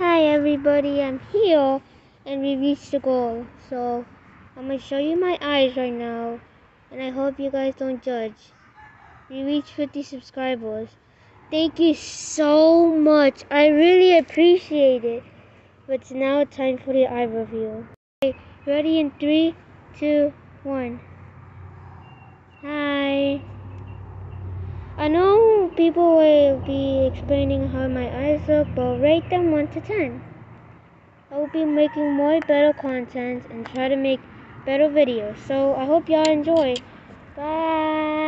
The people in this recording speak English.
Hi everybody, I'm here and we reached the goal. So I'm gonna show you my eyes right now and I hope you guys don't judge. We reached 50 subscribers. Thank you so much. I really appreciate it. But it's now time for the eye review. Okay, ready in three, two, one. Hi. I know people will be explaining how my eyes look, but rate them 1 to 10. I will be making more better content and try to make better videos. So I hope y'all enjoy. Bye.